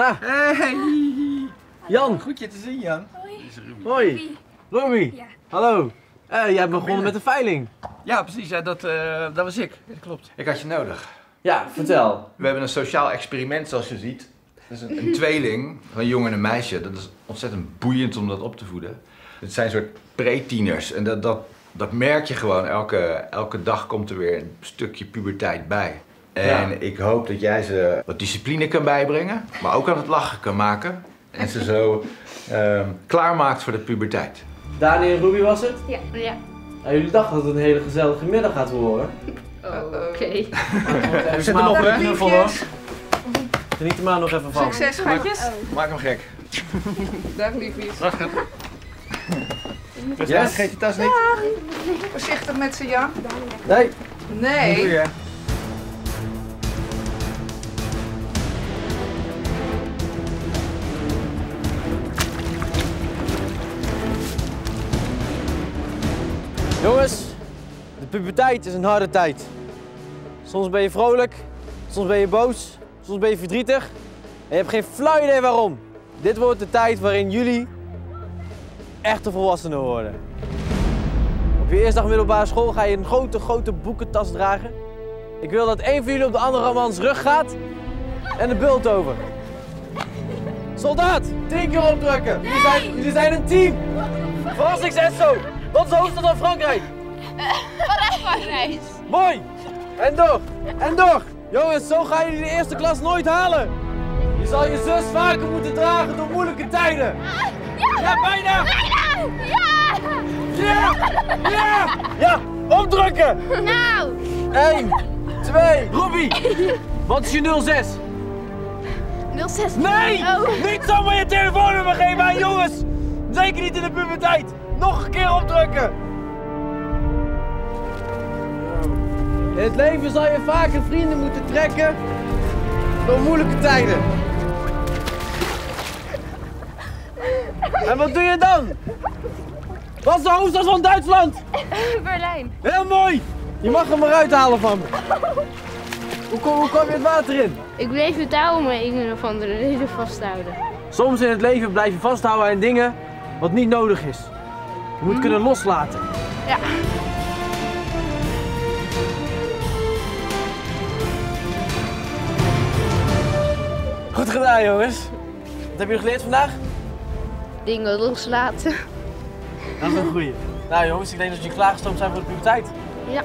Ah, Hey! Jan. Goed je te zien, Jan. Hoi. Romy. Ja. Hallo. Eh, jij hebt begonnen binnen. met de veiling. Ja, precies. Ja, dat, eh, dat was ik. Dat klopt. Ik had je nodig. Ja, vertel. We hebben een sociaal experiment, zoals je ziet. Dat is een, een tweeling, een jongen en een meisje. Dat is ontzettend boeiend om dat op te voeden. Het zijn soort pre-tieners. En dat, dat, dat merk je gewoon. Elke, elke dag komt er weer een stukje puberteit bij. En Ja. ik hoop dat jij ze wat discipline kan bijbrengen. Maar ook aan het lachen kan maken. En ze zo ehm, klaarmaakt voor de puberteit. Dani en Ruby was het? Ja. Ja. Nou, jullie dachten dat het een hele gezellige middag gaat worden. Oké. Even Zit er nog, hè? knuffel hoor. Geniet er maar nog even van. Succes, schatjes. Maak hem gek. Dag, liefies. Yes. Vergeet je tas niet. Voorzichtig met z'n Jan. Nee. Nee. Jongens, de puberteit is een harde tijd. Soms ben je vrolijk, soms ben je boos, soms ben je verdrietig. En je hebt geen flauw idee waarom. Dit wordt de tijd waarin jullie echte volwassenen worden. Op je eerste dag middelbare school ga je een grote, grote boekentas dragen. Ik wil dat één van jullie op de andere mans rug gaat en de bult over. Soldaat, tien keer opdrukken. Jullie zijn, jullie zijn een team. Verrassings Esso. Wat is de hoofdstad van Frankrijk? Parijs. Mooi! En door! En door! Jongens, zo ga je de eerste klas nooit halen! Je zal je zus vaker moeten dragen door moeilijke tijden! Ja, bijna! Ja! Ja! Ja! Ja! Opdrukken! Nou! 1, 2, Ruby! Wat is je 06? 06. Nee! Oh. Niet zomaar je telefoonnummer geven aan jongens! Zeker niet in de puberteit! Nog een keer opdrukken! In het leven zal je vaker vrienden moeten trekken door moeilijke tijden. En wat doe je dan? Wat is de hoofdstad van Duitsland? Berlijn. Heel mooi! Je mag hem eruit halen van me. Hoe kom, hoe kom je het water in? Ik bleef het touw om een of andere reden vasthouden. Soms in het leven blijf je vasthouden aan dingen wat niet nodig is. Je moet kunnen loslaten. Ja. Goed gedaan, jongens. Wat hebben jullie geleerd vandaag? Dingen loslaten. Dat is een goeie. Nou jongens, ik denk dat jullie klaargestoomd zijn voor de puberteit. Ja.